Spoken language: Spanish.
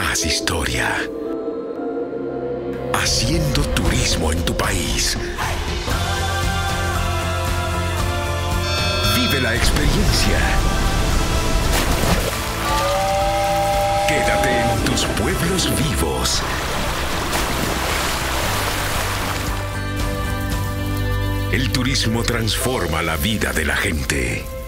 Historia. Haciendo turismo en tu país. Vive la experiencia. Quédate en tus pueblos vivos. El turismo transforma la vida de la gente.